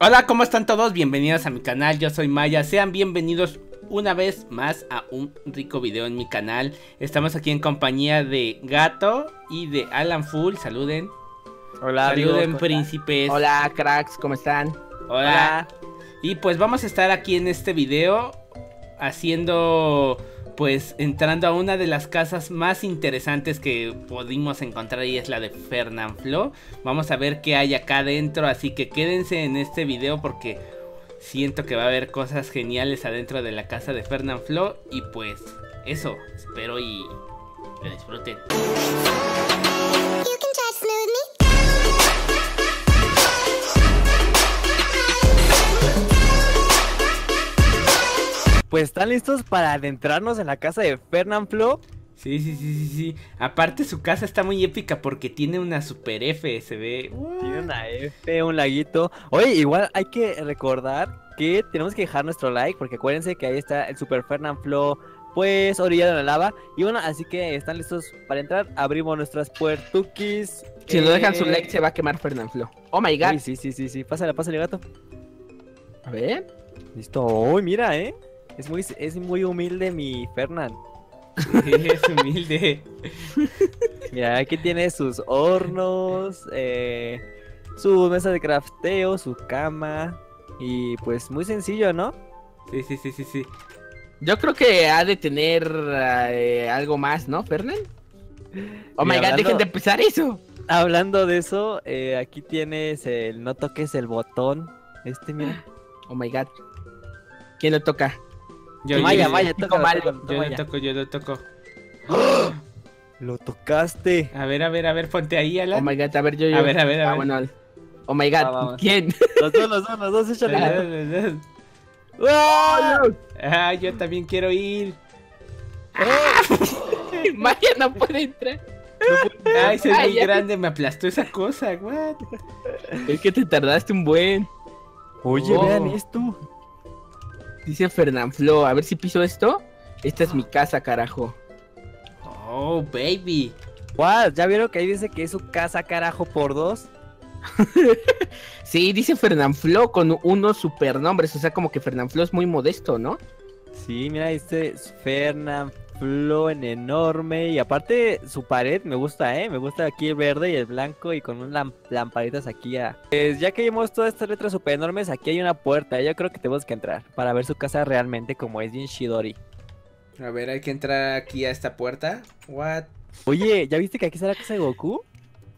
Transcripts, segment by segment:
Hola, ¿cómo están todos? Bienvenidos a mi canal, yo soy Maya, sean bienvenidos una vez más a un rico video en mi canal. Estamos aquí en compañía de Gato y de Alan Full, saluden. Hola, saluden amigos, príncipes. Hola, cracks, ¿cómo están? Hola. Y pues vamos a estar aquí en este video haciendo pues entrando a una de las casas más interesantes que pudimos encontrar y es la de Fernanfloo. Vamos a ver qué hay acá adentro, así que quédense en este video porque siento que va a haber cosas geniales adentro de la casa de Fernanfloo y pues eso, espero y lo disfruten. Pues están listos para adentrarnos en la casa de Fernanfloo. Sí, sí, sí, sí, sí. Aparte su casa está muy épica porque tiene una super F, se ve. Tiene una F, un laguito. Oye, igual hay que recordar que tenemos que dejar nuestro like porque acuérdense que ahí está el Super Fernanfloo pues orillado en la lava. Y bueno, así que están listos para entrar. Abrimos nuestras puertuquis. Si no dejan su Eh, like se va a quemar Fernanfloo. Oh my god. uy, sí, sí, sí, sí. Pásale, pásale, gato. A ver. Listo. Uy, mira, eh. Es muy, es muy humilde mi Fernand. es humilde. Mira, aquí tiene sus hornos, eh, su mesa de crafteo, su cama. Y pues muy sencillo, ¿no? Sí, sí, sí, sí, sí. Yo creo que ha de tener eh, algo más, ¿no, Fernan? Oh my god, hablando- dejen de empezar eso. Hablando de eso, eh, aquí tienes el no toques el botón. Este, mira. Oh my god. ¿Quién lo toca? Yo, Maya, yo- Maya, Pico tócalo, mal. Yo lo toco, yo lo toco. Lo tocaste. A ver, a ver, a ver, ponte ahí, Oh Alan. my god, a ver, yo, yo. A ver, a ver, a Ah, ver. bueno, al- Oh my god, Ah. ¿quién? Los dos, los dos, los dos, échale. ¡Ah! Ah, yo también quiero ir. Maya no puede entrar. Ay, soy Ay, muy ya. grande, me aplastó esa cosa, what? Es que te tardaste un buen. Oye, Oh. vean esto. Dice Fernanfloo. A ver si piso esto. Esta es mi casa, carajo. Oh, baby. Guau, ¿ya vieron que ahí dice que es su casa, carajo, por dos? Sí, dice Fernanfloo con unos supernombres. O sea, como que Fernanfloo es muy modesto, ¿no? Sí, mira, este es Fernand Flo en enorme. Y aparte, su pared me gusta, ¿eh? Me gusta aquí el verde y el blanco y con unas lam- lamparitas aquí. A... Pues ya que vimos todas estas letras super enormes, aquí hay una puerta. Yo creo que tenemos que entrar para ver su casa realmente como es bien Shidori. A ver, hay que entrar aquí a esta puerta. What? Oye, ¿ya viste que aquí está la casa de Goku?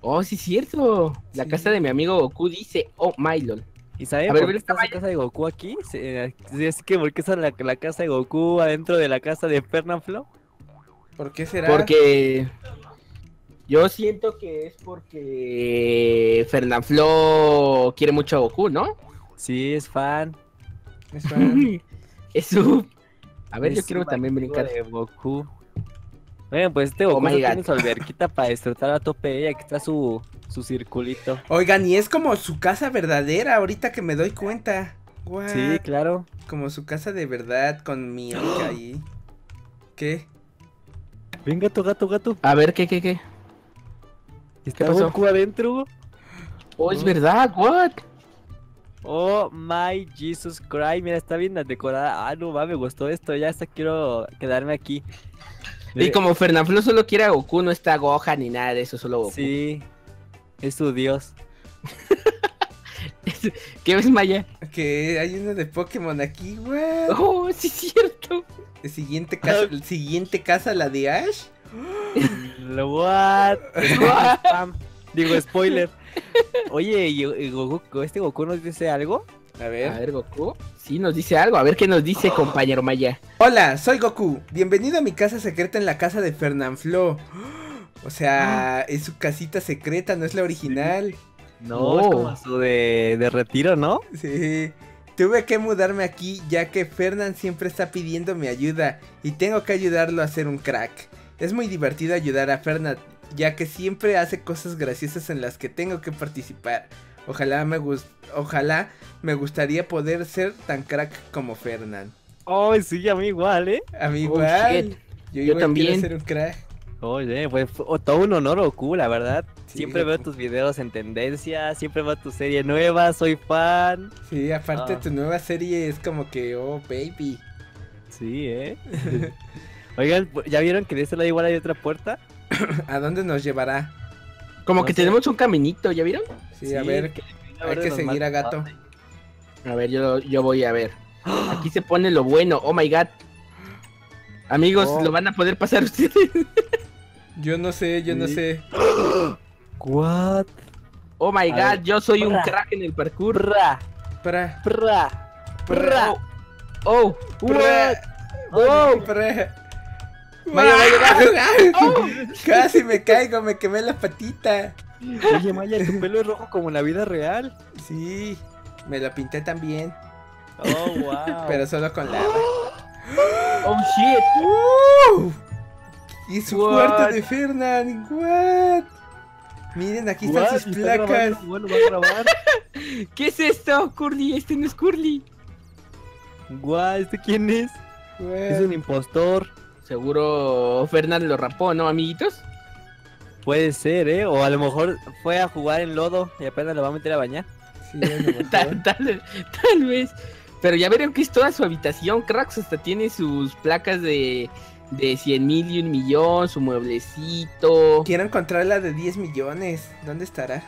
Oh, sí, es cierto. La Sí. casa de mi amigo Goku dice, oh, Mylon. ¿Y sabe A ver, por qué está su casa de Goku aquí? Sí, eh, es que ¿por qué está la, la casa de Goku adentro de la casa de Fernand Flo? ¿Por qué será? Porque yo siento que es porque Fernanfloo quiere mucho a Goku, ¿no? Sí, es fan. Es fan. es su... A ver, Es yo quiero también brincar. de Goku. Bueno, pues este Oh Goku no God. tiene su alberquita para disfrutar a tope. Y aquí está su, su circulito. Oigan, y es como su casa verdadera, ahorita que me doy cuenta. What? Sí, claro. Como su casa de verdad con mi amiga ahí. ¿Qué? Ven, gato, gato, gato. A ver, ¿qué, qué, qué? Está pasó? Goku adentro. Oh, es Oh. verdad, what? Oh my Jesus Christ. Mira, está bien decorada. Ah, no va, me gustó esto. Ya hasta quiero quedarme aquí. Y como Fernanfloo solo quiere a Goku, no está Gohan ni nada de eso, solo Goku. Sí, es su dios. ¿Qué ves, Maya? Que hay uno de Pokémon aquí, what? Oh, sí es cierto. El siguiente casa, el siguiente casa, la de Ash. Lo what? Spam. Digo, spoiler. Oye, ¿y, y Goku, este Goku nos dice algo? A A ver. ver, Goku. Sí, nos dice algo. A ver qué nos dice, compañero Maya. Hola, soy Goku. Bienvenido a mi casa secreta en la casa de Fernanfloo. O sea, es su casita secreta, no es la original. No, es Oh. como su de, de retiro, ¿no? Sí. Tuve que mudarme aquí ya que Fernand siempre está pidiendo mi ayuda y tengo que ayudarlo a ser un crack. Es muy divertido ayudar a Fernand ya que siempre hace cosas graciosas en las que tengo que participar. Ojalá me gust ojalá me gustaría poder ser tan crack como Fernand. Ay, sí, a mí igual, ¿eh? A mí Oh, igual. shit. Yo, Yo igual también. quiero ser un crack. Oye, pues fue todo un honor, Goku, la verdad. Sí, siempre veo tus videos en tendencia, siempre veo tu serie nueva, soy fan. Sí, aparte Ah. tu nueva serie es como que, oh, baby. Sí, ¿eh? Oigan, ¿ya vieron que de este lado igual hay otra puerta? ¿A dónde nos llevará? Como No que sé. tenemos un caminito, ¿ya vieron? Sí, a ver, que hay que seguir a gato. A ver, yo, yo voy a ver. Aquí se pone lo bueno. Oh my god. Amigos, Oh. lo van a poder pasar ustedes. Yo no sé, yo no sé. What? Oh my A god, ver. yo soy un Bra. crack en el parkour. Pra, Pra, pra, pra, Oh, pra, Oh. pra. Vaya, vaya, Casi me caigo, me quemé la patita. Oye, Maya, tu pelo es rojo como en la vida real. Sí, me lo pinté también, Oh, wow. pero solo con lava. oh shit. ¡Uh! Y su What? cuarto de Fernand, what? Miren, aquí están sus ¿Está placas. grabando? Bueno, va a grabar. ¿Qué es esto, Curly? Este no es Curly. Guau, ¿este quién es? Es un impostor. Seguro Fernand lo rapó, ¿no, amiguitos? Puede ser, ¿eh? O a lo mejor fue a jugar en lodo y apenas lo va a meter a bañar. Sí, a lo mejor. Tal, tal, tal vez. Pero ya vieron que es toda su habitación, cracks. Hasta tiene sus placas de, de 100 mil y un millón, su mueblecito. Quiero encontrar la de 10 millones. ¿Dónde estará?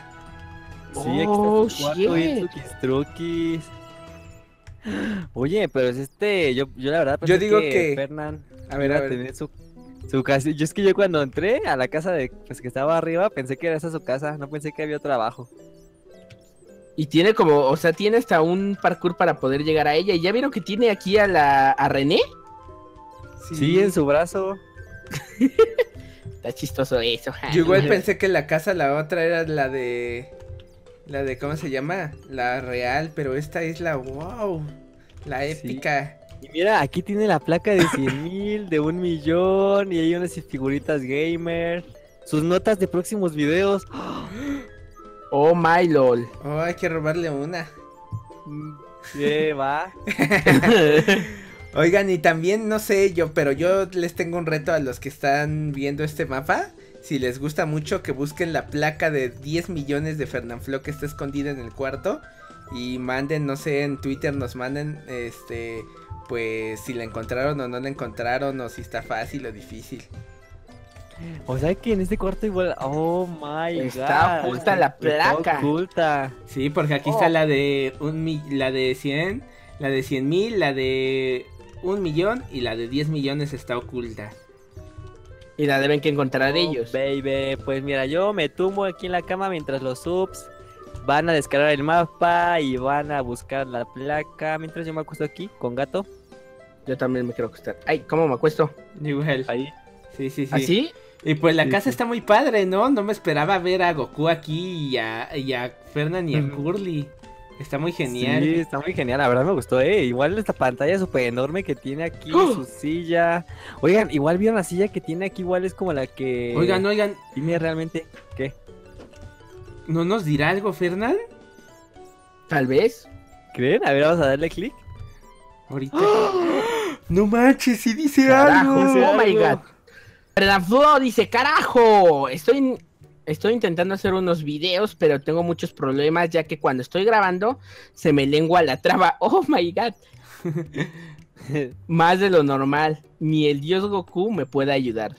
Sí, aquí Oh, está su cuarto bien shit. truquis, truquis. Oye, pero es este, yo, yo la verdad Yo pensé digo que- Fernán A ver, iba a ver. tener su, su casa. Yo es que yo cuando entré a la casa de, pues que estaba arriba, pensé que era esa su casa, no pensé que había otro abajo. Y tiene como, o sea, tiene hasta un parkour para poder llegar a ella. Y ya vieron que tiene aquí a la a René. Sí, en su brazo. Está chistoso eso. Yo igual pensé que la casa, la otra era la de. La de, ¿cómo se llama? La real, pero esta es la wow. La épica. Y mira, aquí tiene la placa de 100 mil, de un millón, y hay unas figuritas gamer. Sus notas de próximos videos. Oh my lol. Oh, hay que robarle una. ¿Qué va? Oigan, y también, no sé yo, pero yo les tengo un reto a los que están viendo este mapa. Si les gusta mucho, que busquen la placa de 10 millones de Fernanfloo que está escondida en el cuarto. Y manden, no sé, en Twitter nos manden, este, pues si la encontraron o no la encontraron, o si está fácil o difícil. O sea que en este cuarto igual. Oh my god. Está oculta la Está placa. oculta. Sí, porque aquí Oh. está la de un mi- la de 100, la de 100 mil, la de un millón y la de 10 millones está oculta. y la deben que encontrar Oh, ellos. Baby, pues mira, yo me tumbo aquí en la cama mientras los subs van a descargar el mapa y van a buscar la placa. Mientras yo me acuesto aquí con gato. Yo también me quiero acostar. Ay, ¿cómo me acuesto? Igual. Ahí. Sí, sí, sí. ¿Así? Y pues la Sí, casa sí. está muy padre, ¿no? No me esperaba ver a Goku aquí y a, y a Fernan y a. Curly. Está muy genial. Sí, está muy genial, la verdad me gustó, eh. Igual esta pantalla súper enorme que tiene aquí, ¡Oh! su silla. Oigan, igual vieron la silla que tiene aquí, igual es como la que Oigan, oigan, tiene realmente. ¿Qué? ¿no nos dirá algo Fernan? Tal vez. ¿Creen? A ver, vamos a darle clic. Ahorita. No manches, sí dice Carajo, algo. oh my god. Fernanfloo dice, carajo. Estoy, estoy intentando hacer unos videos, pero tengo muchos problemas, ya que cuando estoy grabando se me lengua la traba. Oh my god. Más de lo normal. Ni el dios Goku me puede ayudar.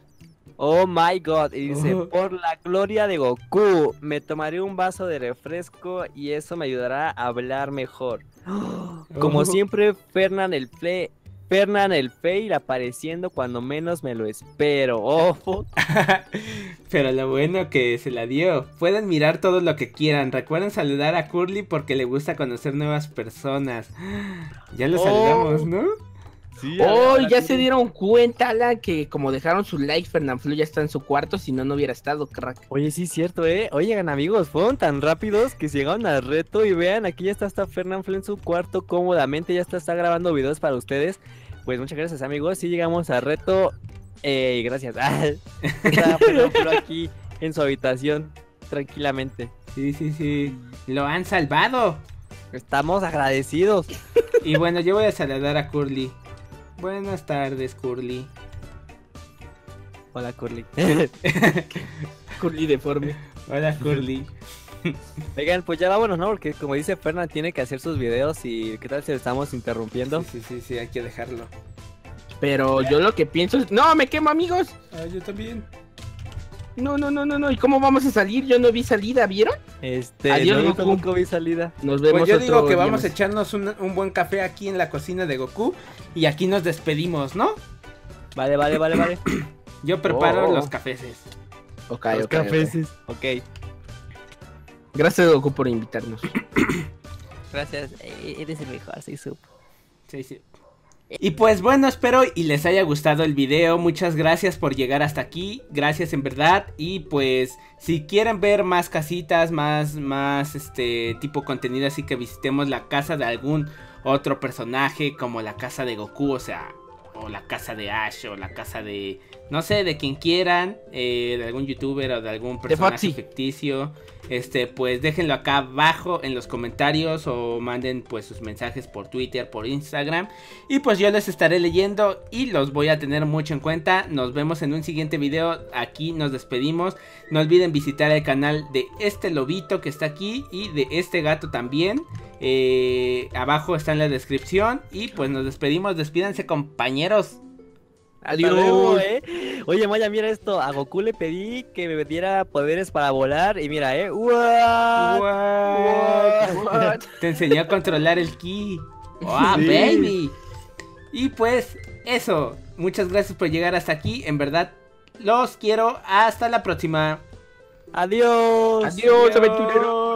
Oh my god, y dice, Oh. por la gloria de Goku, me tomaré un vaso de refresco y eso me ayudará a hablar mejor. Como Oh. siempre, Fernan el Fe, Fernan el fail apareciendo cuando menos me lo espero. Oh, Pero lo bueno que se la dio. Pueden mirar todo lo que quieran. Recuerden saludar a Curly porque le gusta conocer nuevas personas. Ya lo Oh. saludamos, ¿no? Sí, Oh, ya se dieron cuenta, Alan, que como dejaron su like, Fernanfloo ya está en su cuarto, si no, no hubiera estado, crack. Oye, sí, cierto, ¿eh? Oigan, amigos, fueron tan rápidos que llegaron al reto y vean, aquí ya está, Fernán Flo en su cuarto cómodamente, ya está, está grabando videos para ustedes. Pues muchas gracias, amigos. Sí llegamos al reto. Eh, y gracias. Ah, está Fernán Flo aquí en su habitación, tranquilamente. Sí, sí, sí. Lo han salvado. Estamos agradecidos. Y bueno, yo voy a saludar a Curly. Buenas tardes, Curly. Hola, Curly. Curly deforme. Hola, Curly. Oigan, pues ya vámonos, ¿no? Porque como dice Fernan, tiene que hacer sus videos y ¿qué tal si le estamos interrumpiendo? Sí, sí, sí, sí, hay que dejarlo. Pero yo lo que pienso es... ¡No, me quemo, amigos! Ah, yo también. No, no, no, no, no. ¿Y cómo vamos a salir? Yo no vi salida, ¿vieron? Este, Adiós, no, Goku. vi salida. Nos vemos Pues yo otro digo que vamos más. a echarnos un, un buen café aquí en la cocina de Goku y aquí nos despedimos, ¿no? Vale, vale, vale, vale. Yo preparo Oh. los cafeces. Ok, Los ok, ok. cafeses. Ok. Gracias, Goku, por invitarnos. Gracias. Eh, Eres el mejor, sí supo. Sí, sí. Y pues bueno, espero y les haya gustado el video. Muchas gracias por llegar hasta aquí. Gracias en verdad. Y pues si quieren ver más casitas, más, más este tipo contenido, así que visitemos la casa de algún otro personaje, como la casa de Goku, o sea, o la casa de Ash, o la casa de, no sé, de quien quieran, eh, de algún youtuber o de algún personaje ficticio. Este, pues déjenlo acá abajo en los comentarios o manden pues sus mensajes por Twitter, por Instagram. Y pues yo les estaré leyendo y los voy a tener mucho en cuenta. Nos vemos en un siguiente video. Aquí nos despedimos. No olviden visitar el canal de este lobito que está aquí y de este gato también. Eh, abajo está en la descripción. Y pues nos despedimos. Despídanse compañeros. Luego, Adiós. eh. Oye, Maya, mira esto. A Goku le pedí que me diera poderes para volar. Y mira, eh. ¡What! What? Te enseñó a controlar el ki. ¡Ah, Sí. baby! Y pues eso. Muchas gracias por llegar hasta aquí. En verdad, los quiero. Hasta la próxima. Adiós. Adiós, aventureros.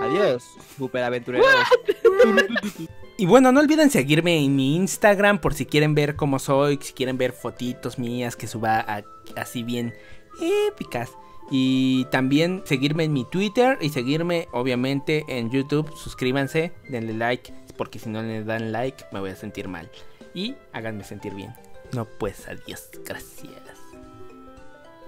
Adiós, super aventureros. Y bueno, no olviden seguirme en mi Instagram por si quieren ver cómo soy, si quieren ver fotitos mías que suba así bien épicas. Y también seguirme en mi Twitter y seguirme obviamente en YouTube. Suscríbanse, denle like, porque si no le dan like me voy a sentir mal. Y háganme sentir bien. No pues, adiós, gracias.